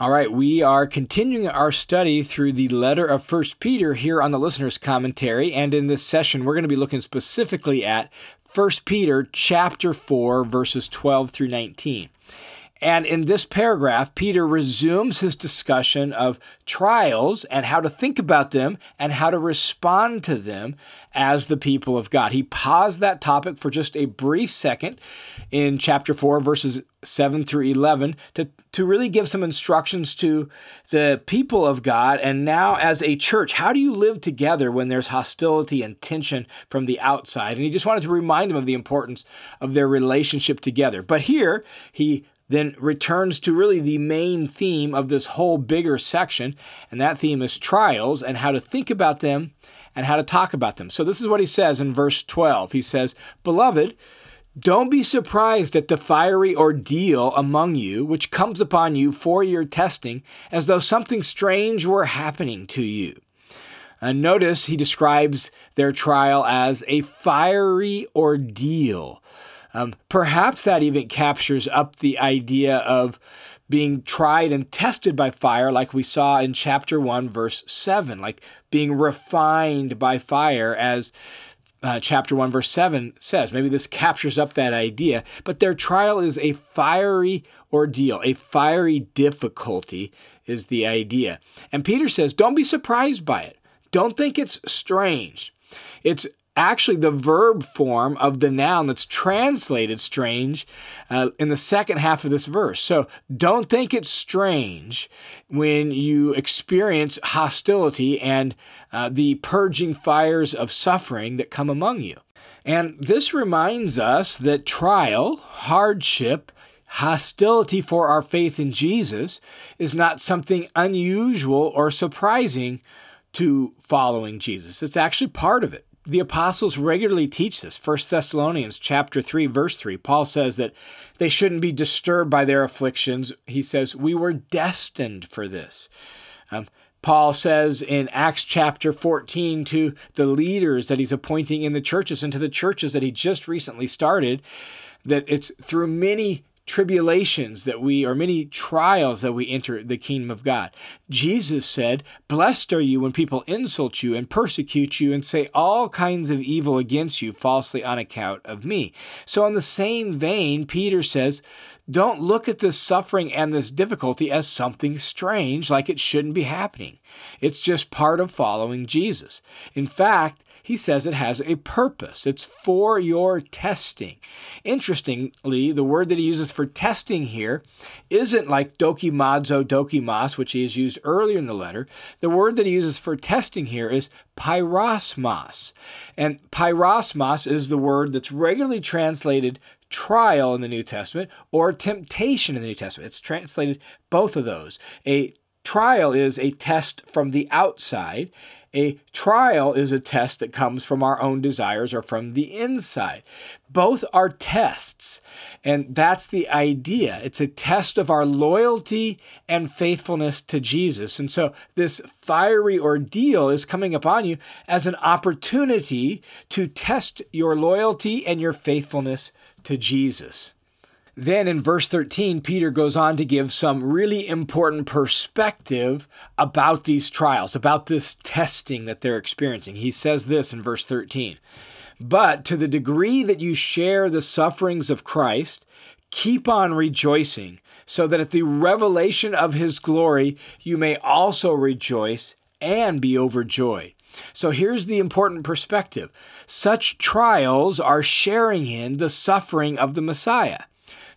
All right, we are continuing our study through the letter of First Peter here on the listener's commentary, and in this session we're going to be looking specifically at First Peter chapter 4 verses 12 through 19. And in this paragraph, Peter resumes his discussion of trials and how to think about them and how to respond to them as the people of God. He paused that topic for just a brief second in chapter 4, verses 7 through 11, to, to really give some instructions to the people of God. And now, as a church, how do you live together when there's hostility and tension from the outside? And he just wanted to remind them of the importance of their relationship together. But here, he then returns to really the main theme of this whole bigger section, and that theme is trials and how to think about them and how to talk about them. So, this is what he says in verse 12. He says, Beloved, don't be surprised at the fiery ordeal among you, which comes upon you for your testing, as though something strange were happening to you. And notice he describes their trial as a fiery ordeal. Um, perhaps that even captures up the idea of being tried and tested by fire, like we saw in chapter 1, verse 7, like being refined by fire, as uh, chapter 1, verse 7 says. Maybe this captures up that idea, but their trial is a fiery ordeal, a fiery difficulty is the idea. And Peter says, don't be surprised by it. Don't think it's strange. It's actually the verb form of the noun that's translated strange uh, in the second half of this verse. So don't think it's strange when you experience hostility and uh, the purging fires of suffering that come among you. And this reminds us that trial, hardship, hostility for our faith in Jesus is not something unusual or surprising to following Jesus. It's actually part of it the apostles regularly teach this. 1 Thessalonians chapter 3 verse 3. Paul says that they shouldn't be disturbed by their afflictions. He says we were destined for this. Um, Paul says in Acts chapter 14 to the leaders that he's appointing in the churches and to the churches that he just recently started that it's through many tribulations that we, or many trials that we enter the kingdom of God. Jesus said, Blessed are you when people insult you and persecute you and say all kinds of evil against you falsely on account of me. So, in the same vein, Peter says, don't look at this suffering and this difficulty as something strange, like it shouldn't be happening. It's just part of following Jesus. In fact, he says it has a purpose. It's for your testing. Interestingly, the word that he uses for testing here isn't like dokimazo, dokimas, which he has used earlier in the letter. The word that he uses for testing here is peirasmos. And peirasmos is the word that's regularly translated trial in the New Testament or temptation in the New Testament. It's translated both of those. A trial is a test from the outside, a trial is a test that comes from our own desires or from the inside. Both are tests, and that's the idea. It's a test of our loyalty and faithfulness to Jesus. And so, this fiery ordeal is coming upon you as an opportunity to test your loyalty and your faithfulness to Jesus. Then in verse 13, Peter goes on to give some really important perspective about these trials, about this testing that they're experiencing. He says this in verse 13 But to the degree that you share the sufferings of Christ, keep on rejoicing, so that at the revelation of his glory you may also rejoice and be overjoyed. So here's the important perspective such trials are sharing in the suffering of the Messiah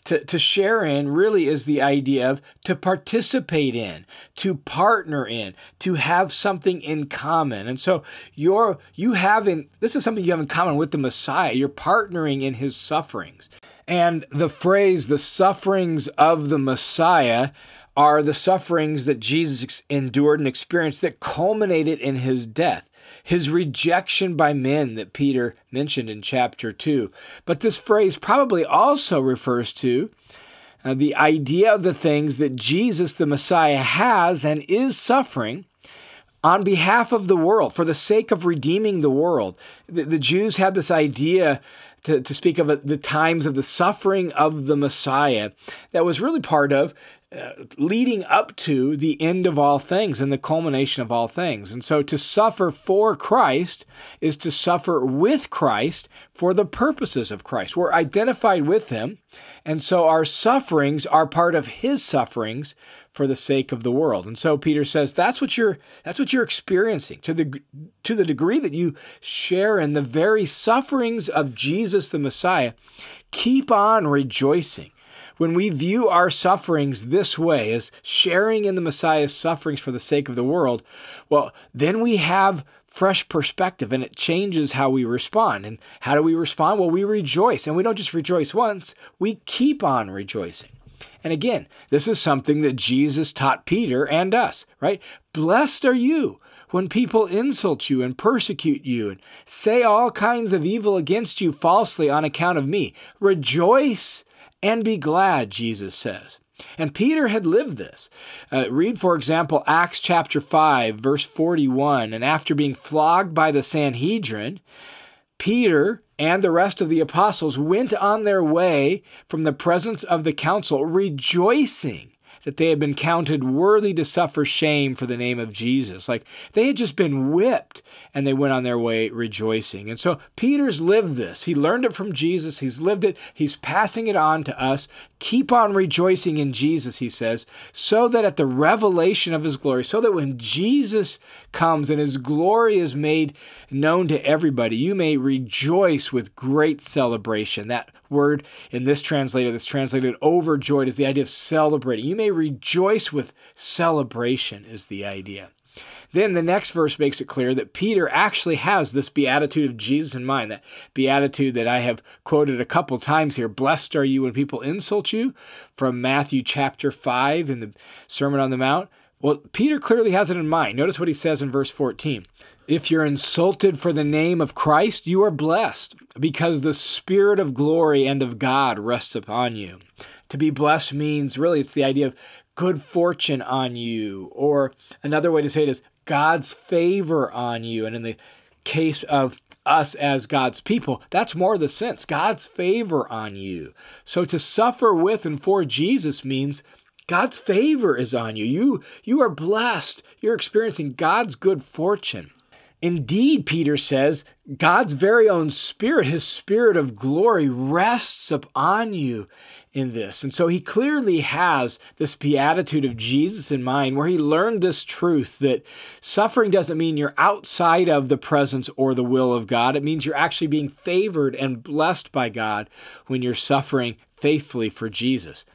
to, to share in really is the idea of to participate in, to partner in, to have something in common. And so you're you have in this is something you have in common with the Messiah. You're partnering in his sufferings. And the phrase the sufferings of the Messiah are the sufferings that Jesus endured and experienced that culminated in his death his rejection by men that Peter mentioned in chapter 2. But this phrase probably also refers to uh, the idea of the things that Jesus, the Messiah, has and is suffering on behalf of the world, for the sake of redeeming the world. The, the Jews had this idea to, to speak of the times of the suffering of the Messiah that was really part of uh, leading up to the end of all things and the culmination of all things. And so to suffer for Christ is to suffer with Christ for the purposes of Christ. We're identified with him, and so our sufferings are part of his sufferings for the sake of the world. And so Peter says that's what you're that's what you're experiencing to the to the degree that you share in the very sufferings of Jesus the Messiah. Keep on rejoicing when we view our sufferings this way, as sharing in the Messiah's sufferings for the sake of the world, well, then we have fresh perspective and it changes how we respond. And how do we respond? Well, we rejoice. And we don't just rejoice once, we keep on rejoicing. And again, this is something that Jesus taught Peter and us, right? Blessed are you when people insult you and persecute you and say all kinds of evil against you falsely on account of me. Rejoice and be glad, Jesus says. And Peter had lived this. Uh, read, for example, Acts chapter 5, verse 41. And after being flogged by the Sanhedrin, Peter and the rest of the apostles went on their way from the presence of the council, rejoicing that they had been counted worthy to suffer shame for the name of Jesus. Like they had just been whipped and they went on their way rejoicing. And so Peter's lived this. He learned it from Jesus. He's lived it. He's passing it on to us. Keep on rejoicing in Jesus, he says, so that at the revelation of his glory, so that when Jesus comes and his glory is made known to everybody, you may rejoice with great celebration. That word in this translator that's translated overjoyed is the idea of celebrating. You may rejoice with celebration, is the idea. Then the next verse makes it clear that Peter actually has this beatitude of Jesus in mind, that beatitude that I have quoted a couple times here. Blessed are you when people insult you, from Matthew chapter 5 in the Sermon on the Mount. Well, Peter clearly has it in mind. Notice what he says in verse 14. If you're insulted for the name of Christ, you are blessed, because the Spirit of glory and of God rests upon you. To be blessed means really it's the idea of good fortune on you, or another way to say it is God's favor on you. And in the case of us as God's people, that's more the sense God's favor on you. So to suffer with and for Jesus means God's favor is on you. You you are blessed. You're experiencing God's good fortune. Indeed, Peter says, God's very own spirit, his spirit of glory, rests upon you in this. And so he clearly has this beatitude of Jesus in mind, where he learned this truth that suffering doesn't mean you're outside of the presence or the will of God. It means you're actually being favored and blessed by God when you're suffering faithfully for Jesus.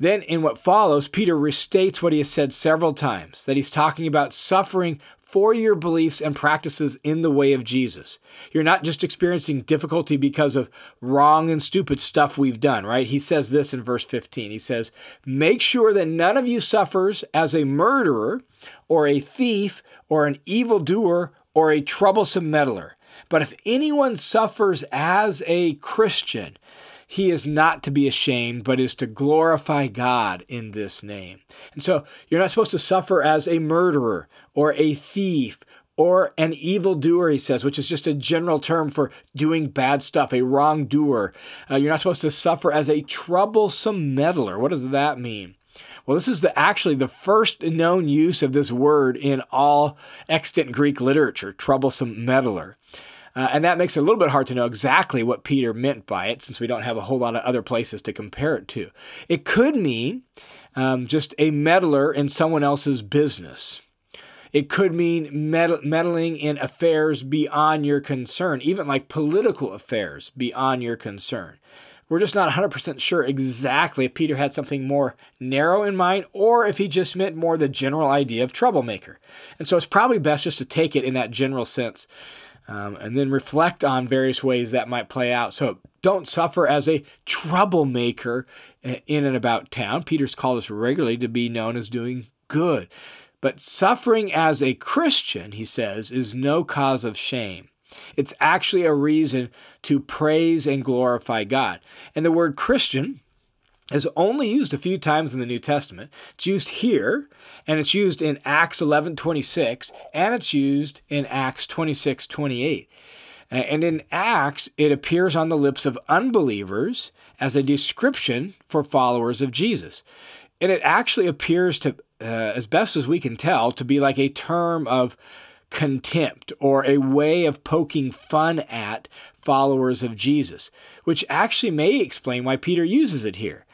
Then, in what follows, Peter restates what he has said several times that he's talking about suffering for your beliefs and practices in the way of Jesus. You're not just experiencing difficulty because of wrong and stupid stuff we've done, right? He says this in verse 15. He says, Make sure that none of you suffers as a murderer or a thief or an evildoer or a troublesome meddler. But if anyone suffers as a Christian, he is not to be ashamed, but is to glorify God in this name. And so you're not supposed to suffer as a murderer or a thief or an evildoer, he says, which is just a general term for doing bad stuff, a wrongdoer. Uh, you're not supposed to suffer as a troublesome meddler. What does that mean? Well, this is the, actually the first known use of this word in all extant Greek literature, troublesome meddler. Uh, and that makes it a little bit hard to know exactly what Peter meant by it since we don't have a whole lot of other places to compare it to. It could mean um, just a meddler in someone else's business. It could mean meddling in affairs beyond your concern, even like political affairs beyond your concern. We're just not 100% sure exactly if Peter had something more narrow in mind or if he just meant more the general idea of troublemaker. And so it's probably best just to take it in that general sense um, and then reflect on various ways that might play out. So don't suffer as a troublemaker in and about town. Peter's called us regularly to be known as doing good. But suffering as a Christian, he says, is no cause of shame. It's actually a reason to praise and glorify God. And the word Christian is only used a few times in the New Testament. It's used here, and it's used in Acts 11 26, and it's used in Acts 26 28. And in Acts, it appears on the lips of unbelievers as a description for followers of Jesus. And it actually appears to, uh, as best as we can tell, to be like a term of contempt or a way of poking fun at followers of Jesus, which actually may explain why Peter uses it here.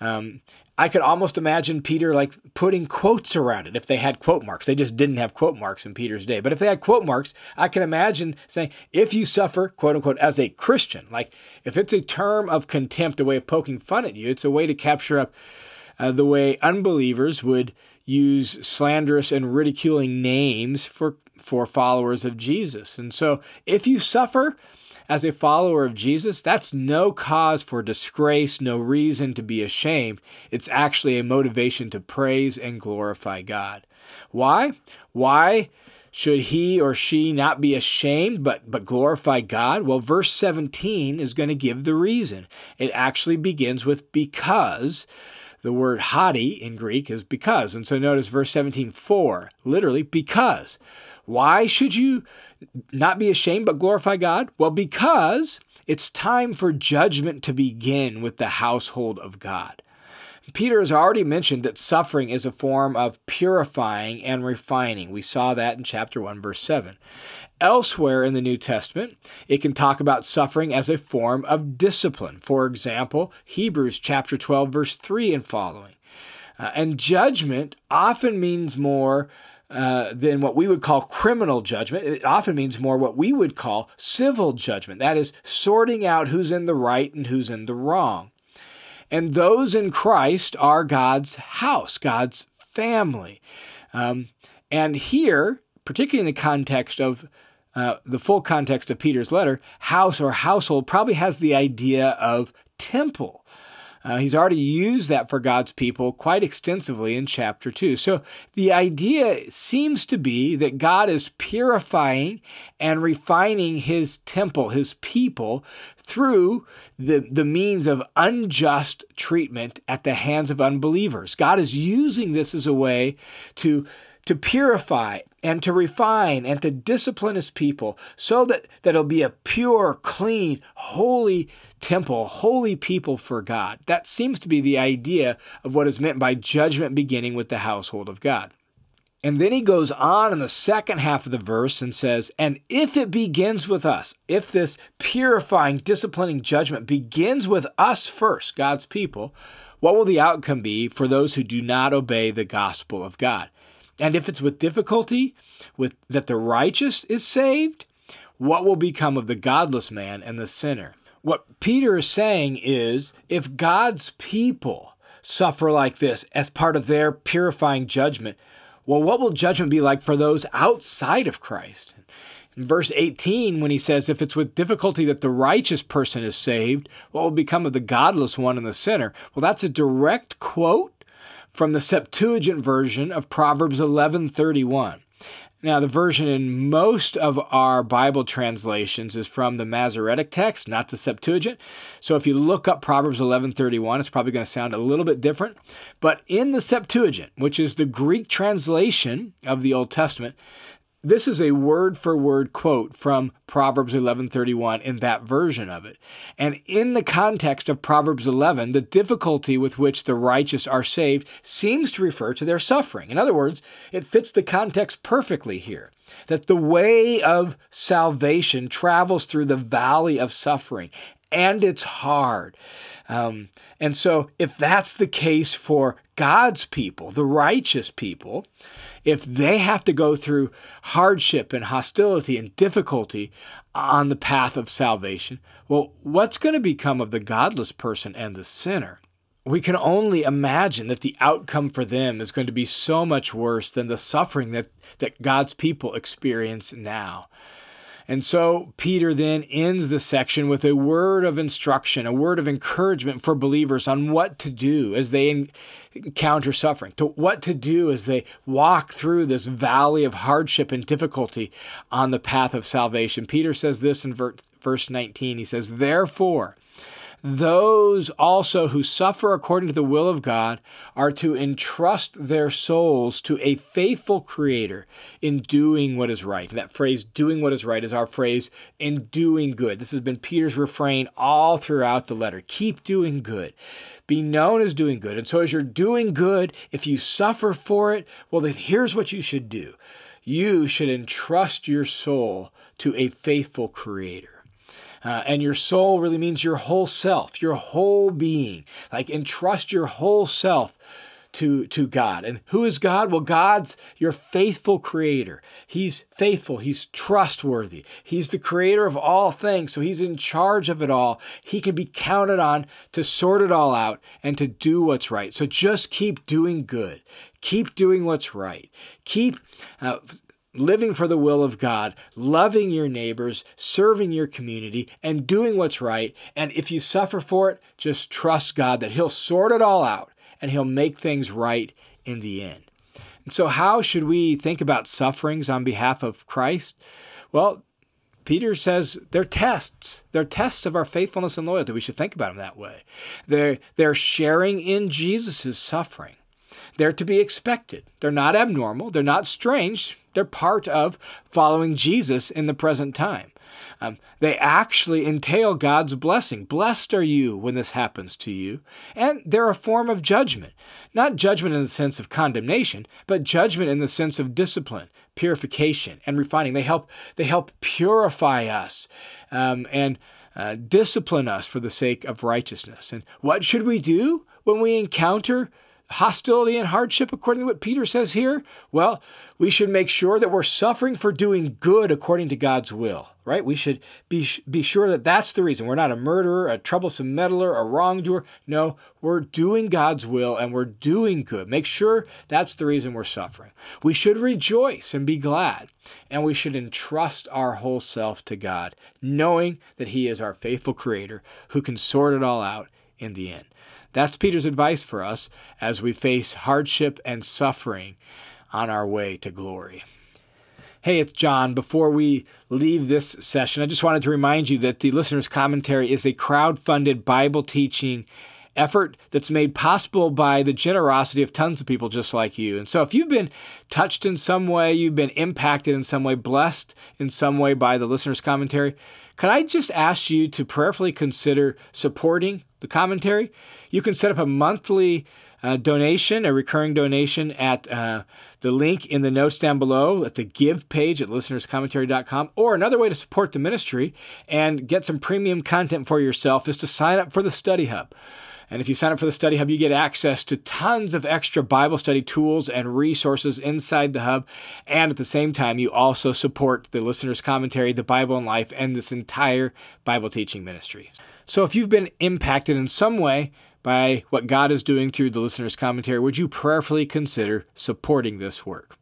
Um, I could almost imagine Peter like putting quotes around it if they had quote marks. They just didn't have quote marks in Peter's day. But if they had quote marks, I can imagine saying, if you suffer, quote unquote, as a Christian, like if it's a term of contempt, a way of poking fun at you, it's a way to capture up uh, the way unbelievers would use slanderous and ridiculing names for for followers of Jesus. And so if you suffer, as a follower of Jesus, that's no cause for disgrace, no reason to be ashamed. It's actually a motivation to praise and glorify God. Why? Why should he or she not be ashamed but, but glorify God? Well, verse 17 is going to give the reason. It actually begins with because. The word hoti in Greek is because. And so notice verse 17, for, literally, because. Why should you not be ashamed but glorify God? Well, because it's time for judgment to begin with the household of God. Peter has already mentioned that suffering is a form of purifying and refining. We saw that in chapter 1, verse 7. Elsewhere in the New Testament, it can talk about suffering as a form of discipline. For example, Hebrews chapter 12, verse 3 and following. Uh, and judgment often means more uh, than what we would call criminal judgment. It often means more what we would call civil judgment. That is, sorting out who's in the right and who's in the wrong. And those in Christ are God's house, God's family. Um, and here, particularly in the context of uh, the full context of Peter's letter, house or household probably has the idea of temple. Uh, he's already used that for God's people quite extensively in chapter 2. So the idea seems to be that God is purifying and refining his temple, his people, through the, the means of unjust treatment at the hands of unbelievers. God is using this as a way to to purify and to refine and to discipline his people so that, that it'll be a pure, clean, holy temple, holy people for God. That seems to be the idea of what is meant by judgment beginning with the household of God. And then he goes on in the second half of the verse and says, And if it begins with us, if this purifying, disciplining judgment begins with us first, God's people, what will the outcome be for those who do not obey the gospel of God? And if it's with difficulty, with that the righteous is saved, what will become of the godless man and the sinner? What Peter is saying is if God's people suffer like this as part of their purifying judgment, well, what will judgment be like for those outside of Christ? In verse 18, when he says, If it's with difficulty that the righteous person is saved, what will become of the godless one and the sinner? Well, that's a direct quote from the Septuagint version of Proverbs 11:31. Now, the version in most of our Bible translations is from the Masoretic text, not the Septuagint. So if you look up Proverbs 11:31, it's probably going to sound a little bit different. But in the Septuagint, which is the Greek translation of the Old Testament, this is a word for word quote from Proverbs 11:31 in that version of it. And in the context of Proverbs 11, the difficulty with which the righteous are saved seems to refer to their suffering. In other words, it fits the context perfectly here. That the way of salvation travels through the valley of suffering, and it's hard. Um, and so, if that's the case for God's people, the righteous people, if they have to go through hardship and hostility and difficulty on the path of salvation, well, what's going to become of the godless person and the sinner? We can only imagine that the outcome for them is going to be so much worse than the suffering that, that God's people experience now. And so Peter then ends the section with a word of instruction, a word of encouragement for believers on what to do as they encounter suffering, to what to do as they walk through this valley of hardship and difficulty on the path of salvation. Peter says this in verse 19. He says, Therefore, those also who suffer according to the will of God are to entrust their souls to a faithful Creator in doing what is right. That phrase, doing what is right, is our phrase, in doing good. This has been Peter's refrain all throughout the letter. Keep doing good. Be known as doing good. And so, as you're doing good, if you suffer for it, well, then here's what you should do you should entrust your soul to a faithful Creator. Uh, and your soul really means your whole self, your whole being. Like entrust your whole self to, to God. And who is God? Well, God's your faithful creator. He's faithful. He's trustworthy. He's the creator of all things. So he's in charge of it all. He can be counted on to sort it all out and to do what's right. So just keep doing good. Keep doing what's right. Keep uh, living for the will of God, loving your neighbors, serving your community, and doing what's right. And if you suffer for it, just trust God that He'll sort it all out and He'll make things right in the end. And so, how should we think about sufferings on behalf of Christ? Well, Peter says they're tests. They're tests of our faithfulness and loyalty. We should think about them that way. They're, they're sharing in Jesus' suffering. They're to be expected. They're not abnormal. They're not strange. They're part of following Jesus in the present time. Um, they actually entail God's blessing. Blessed are you when this happens to you. And they're a form of judgment. Not judgment in the sense of condemnation, but judgment in the sense of discipline, purification, and refining. They help, they help purify us um, and uh, discipline us for the sake of righteousness. And what should we do when we encounter hostility and hardship, according to what Peter says here? Well, we should make sure that we're suffering for doing good according to God's will, right? We should be, be sure that that's the reason. We're not a murderer, a troublesome meddler, a wrongdoer. No, we're doing God's will and we're doing good. Make sure that's the reason we're suffering. We should rejoice and be glad, and we should entrust our whole self to God, knowing that He is our faithful Creator who can sort it all out in the end. That's Peter's advice for us as we face hardship and suffering on our way to glory. Hey, it's John. Before we leave this session, I just wanted to remind you that the listener's commentary is a crowd funded Bible teaching effort that's made possible by the generosity of tons of people just like you. And so, if you've been touched in some way, you've been impacted in some way, blessed in some way by the listener's commentary, could I just ask you to prayerfully consider supporting the commentary? You can set up a monthly uh, donation, a recurring donation at uh, the link in the notes down below at the give page at listenerscommentary.com. Or another way to support the ministry and get some premium content for yourself is to sign up for the Study Hub. And if you sign up for the Study Hub, you get access to tons of extra Bible study tools and resources inside the Hub. And at the same time, you also support the listener's commentary, the Bible in Life, and this entire Bible teaching ministry. So if you've been impacted in some way by what God is doing through the listener's commentary, would you prayerfully consider supporting this work?